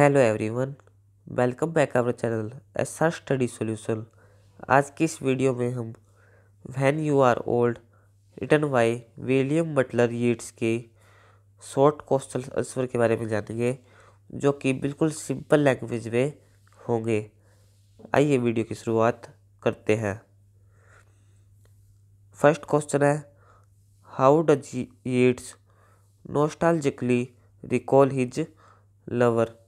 Hello everyone welcome back our channel S R study solution आज की इस video में हम when you are old return by William Butler Yeats के short question answer के बारे में जानेंगे, जो कि बिल्कुल सिंपल लैंग्वेज में होंगे। आइए वीडियो की शुरुआत करते हैं। फ़र्स्ट क्वेश्चन है how does Yeats nostalgically recall his lover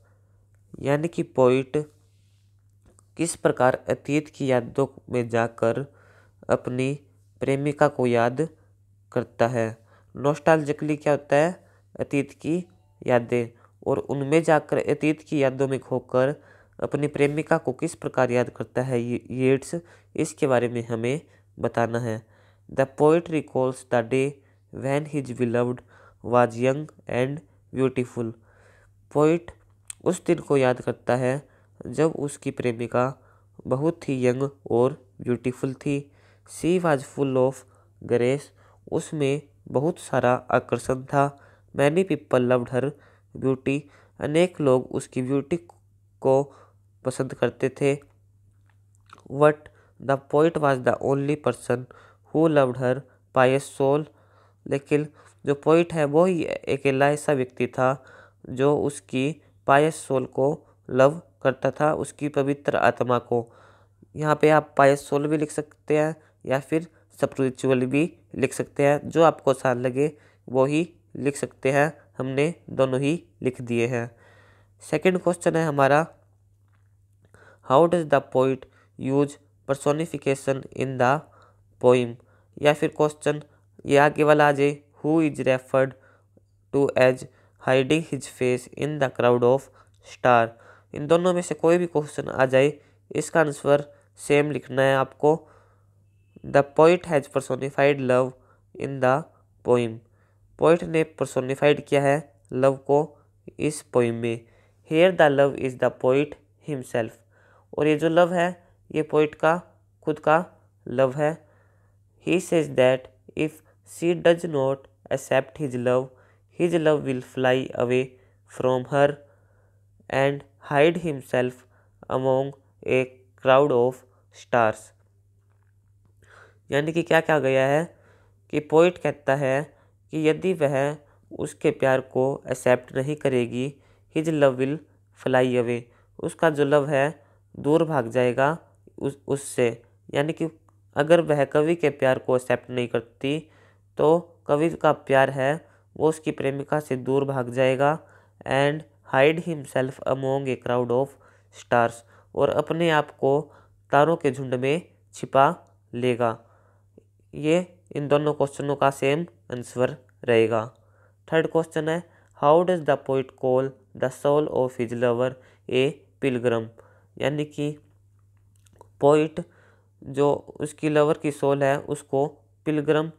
यानी कि पोइट किस प्रकार अतीत की यादों में जाकर अपनी प्रेमिका को याद करता है। नोस्टालजिकली क्या होता है? अतीत की यादें। और उनमें जाकर अतीत की यादों में खोकर अपनी प्रेमिका को किस प्रकार याद करता है येट्स इसके बारे में हमें बताना है। The poet recalls the day when his beloved was young and beautiful poet उस दिन को याद करता है जब उसकी प्रेमिका बहुत ही यंग और ब्यूटीफुल थी। She was full of grace, उसमें बहुत सारा आकर्षण था। Many people loved her beauty. अनेक लोग उसकी ब्यूटी को पसंद करते थे। What the poet was the only person who loved her pious soul लेकिन जो पोइट है, वो ही अकेला ऐसा व्यक्ति था जो उसकी पायस सोल को लव करता था, उसकी पवित्र आत्मा को। यहाँ पे आप पायस सोल भी लिख सकते हैं, या फिर स्पिरिचुअल भी लिख सकते हैं, जो आपको आसान लगे, वो ही लिख सकते हैं। हमने दोनों ही लिख दिए हैं। सेकंड क्वेश्चन है हमारा how does the poet use personification in the poem या फिर क्वेश्चन ये आगे वाला आ जाए who is referred to as hiding his face in the crowd of star इन दोनों में से कोई भी क्वेश्चन आ जाए, इसका आंसर सेम लिखना है आपको. The poet has personified love in the poem poet ने परसोनिफाइड किया है लव को इस पोइम में. Here the love is the poet himself और ये जो लव है, ये पोइट का, खुद का लव है. He says that if she does not accept his love his love will fly away from her and hide himself among a crowd of stars. यानी कि क्या क्या गया है कि पोइट कहता है कि यदि वह उसके प्यार को एक्सेप्ट नहीं करेगी his love will fly away उसका जो लव है, दूर भाग जाएगा उस, उससे। यानी कि अगर वह कवि के प्यार को एक्सेप्ट नहीं करती तो कवि का प्यार है वो उसकी प्रेमिका से दूर भाग जाएगा and hide himself among a crowd of stars और अपने आप को तारों के झुंड में छिपा लेगा। ये इन दोनों क्वेश्चनों का सेम आंसर रहेगा। थर्ड क्वेश्चन है how does the poet call the soul of his lover a pilgrim यानी कि पोइट जो उसकी लवर की सोल है, उसको पिलग्रम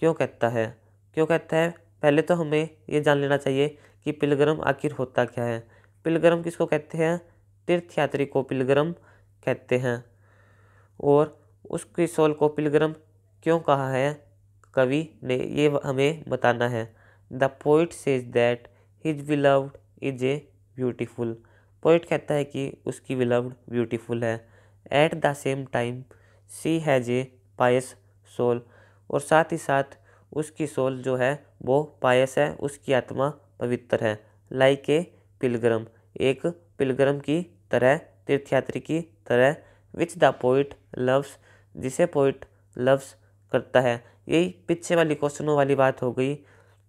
क्यों कहता है? क्यों कहता है? पहले तो हमें ये जान लेना चाहिए कि पिलग्रम आखिर होता क्या है। पिलग्रम किसको कहते हैं? तीर्थयात्री को पिलग्रम कहते हैं। और उसकी सोल को पिलग्रम क्यों कहा है? कवि ने ये हमें बताना है। The poet says that his beloved is a beautiful poet कहता है कि उसकी विलव्ड ब्यूटीफुल है। At the same time she has a pious soul और साथ ही साथ उसकी सोल जो है, वो पायस है, उसकी आत्मा पवित्र है। Like a pilgrim. एक पिलग्रम की तरह, तीर्थयात्री की तरह विच द पोइट लव्स जिसे पोइट लव्स करता है। यही पीछे वाली क्वेश्चनों वाली बात हो गई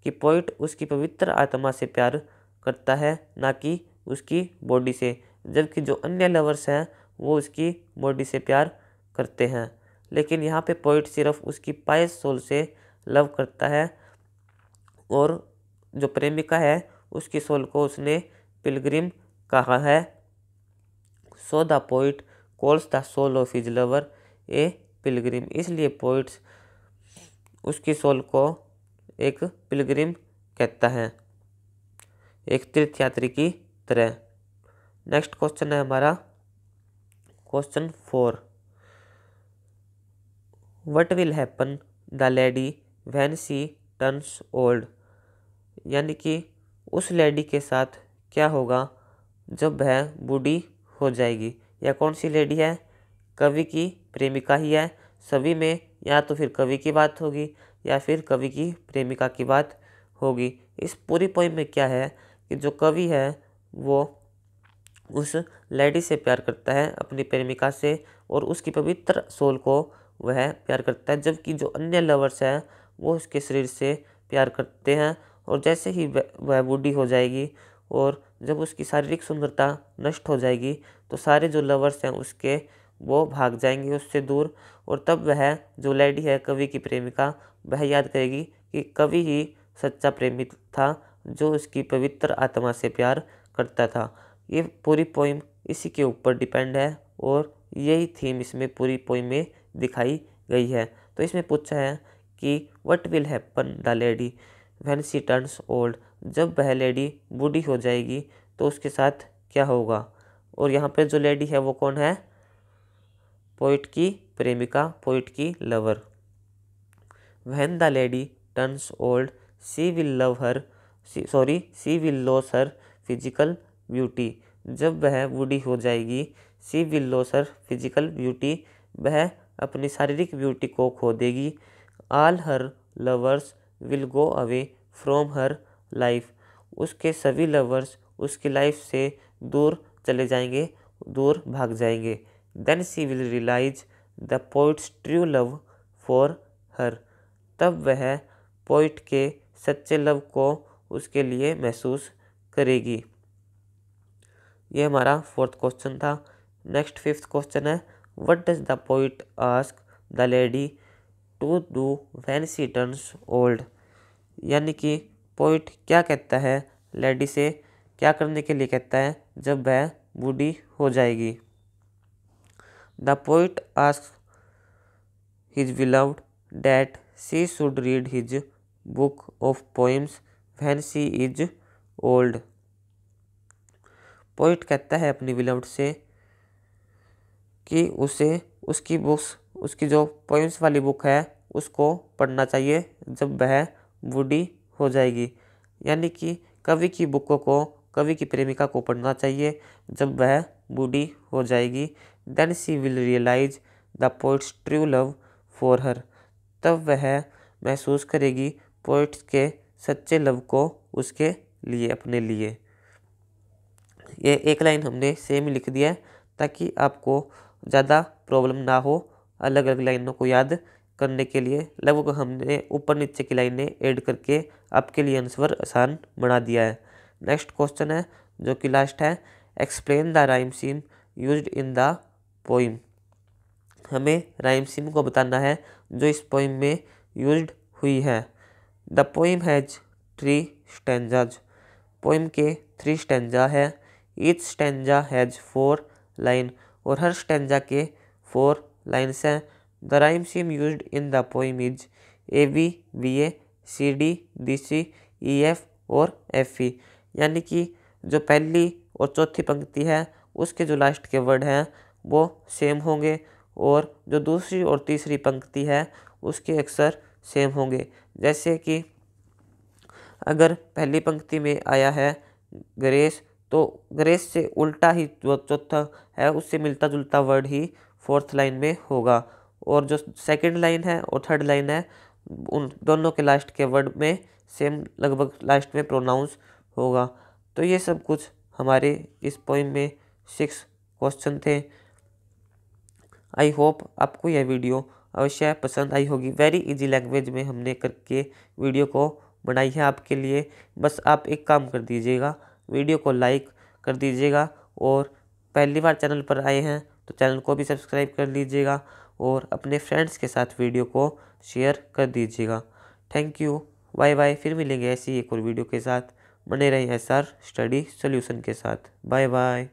कि पोइट उसकी पवित्र आत्मा से प्यार करता है, ना कि उसकी बॉडी से। जबकि जो अन्य लवर्स हैं, वो उसकी बॉडी से प्यार करते हैं। लेकिन यहाँ पे पोइट सिर्फ़ उसकी पायस सोल से लव करता है और जो प्रेमिका है, उसकी सोल को उसने पिलग्रिम कहा है। So the poet calls the soul of his lover a pilgrim. इसलिए पोइट्स उसकी सोल को एक पिलग्रिम कहता है। एक तीर्थयात्री की तरह। नेक्स्ट क्वेश्चन है हमारा। Question four. What will happen the lady when she turns old यानी कि उस लेडी के साथ क्या होगा जब वह बूढ़ी हो जाएगी? यह कौन सी लेडी है? कवि की प्रेमिका ही है। सभी में या तो फिर कवि की बात होगी, या फिर कवि की प्रेमिका की बात होगी। इस पूरी पोइम में क्या है कि जो कवि है, वो उस लेडी से प्यार करता है, अपनी प्रेमिका से, और उसकी पवित्र सोल को वह प्यार करता है, जबकि जो अन्य लवर्स हैं वो उसके शरीर से प्यार करते हैं और जैसे ही वह बूढ़ी हो जाएगी और जब उसकी शारीरिक सुंदरता नष्ट हो जाएगी तो सारे जो लवर्स हैं उसके, वो भाग जाएँगे उससे दूर और तब वह जो लेडी है कवि की प्रेमिका, वह याद करेगी कि कवि ही सच्चा प्रेमी था जो उसकी पवित्र आत्मा से प्यार करता था। ये पूरी पोइम इसी के ऊपर डिपेंड है और यही थीम इसमें पूरी पोइम में दिखाई गई है। तो इसमें पूछा है कि what will happen the lady when she turns old जब वह लेडी बूढ़ी हो जाएगी तो उसके साथ क्या होगा? और यहाँ पर जो लेडी है, वो कौन है? पोइट की, प्रेमिका पोइट की lover when the lady turns old she will love her sorry she will lose her physical beauty जब वह बूढ़ी हो जाएगी she will lose her physical beauty वह अपनी शारीरिक ब्यूटी को खो देगी। All her lovers will go away from her life उसके सभी लवर्स उसकी लाइफ से दूर चले जाएँगे, दूर भाग जाएँगे। Then she will realise the poet's true love for her तब वह पोइट के सच्चे लव को उसके लिए महसूस करेगी। ये हमारा फोर्थ क्वेश्चन था। नेक्स्ट फिफ्थ क्वेश्चन है what does the poet ask the lady to do when she turns old यानी कि पोइट क्या कहता है? लेडी से क्या करने के लिए कहता है? जब वह बूढ़ी हो जाएगी। The poet ask his beloved that she should read his book of poems when she is old poet कहता है अपनी विलव्ड से कि उसे उसकी बुक्स उसकी जो पोइम्स वाली बुक है, उसको पढ़ना चाहिए जब वह बूढ़ी हो जाएगी। यानी कि कवि की बुकों को, कवि की प्रेमिका को पढ़ना चाहिए जब वह बूढ़ी हो जाएगी। Then she will realise the poet's true love for her तब वह महसूस करेगी पोइट्स के सच्चे लव को उसके लिए, अपने लिए। ये एक लाइन हमने सेम लिख दिया है ताकि आपको ज़्यादा प्रॉब्लम ना हो। अलग अलग लाइनों को याद करने के लिए, लगभग हमने ऊपर नीचे की लाइनें ऐड करके आपके लिए आंसर आसान बना दिया है। नेक्स्ट क्वेश्चन है, जो कि लास्ट है explain the rhyme scheme use in the poem हमें राइम सीम को बताना है, जो इस पोइम में यूज़ हुई है। The poem has three stanzas poem के थ्री स्टेंजा है। Each stanza has four line और हर स्टेंजा के फोर लाइन्स हैं। The rhyme scheme use in the poem is A B B A, C D D C, E F और F E. यानी कि जो पहली और चौथी पंक्ति है, उसके जो लास्ट के वर्ड हैं, वो सेम होंगे और जो दूसरी और तीसरी पंक्ति है, उसके अक्सर सेम होंगे। जैसे कि अगर पहली पंक्ति में आया है ग्रेस तो ग्रेस से उल्टा ही जो चौथा है, उससे मिलता जुलता वर्ड ही फोर्थ लाइन में होगा। और जो सेकंड लाइन है और थर्ड लाइन है, उन दोनों के लास्ट के वर्ड में सेम लगभग लास्ट में प्रोनाउंस होगा। तो ये सब कुछ हमारे इस पोइम में सिक्स क्वेश्चन थे। आई होप आपको यह वीडियो अवश्य पसंद आई होगी। वेरी इजी लैंग्वेज में हमने करके वीडियो को बनाई है आपके लिए। बस आप एक काम कर दीजिएगा वीडियो को लाइक कर दीजिएगा और पहली बार चैनल पर आए हैं तो चैनल को भी सब्सक्राइब कर लीजिएगा और अपने फ्रेंड्स के साथ वीडियो को शेयर कर दीजिएगा। थैंक यू बाय बाय फिर मिलेंगे ऐसी एक और वीडियो के साथ। बने रहें एस स्टडी सोल्यूशन के साथ। Bye bye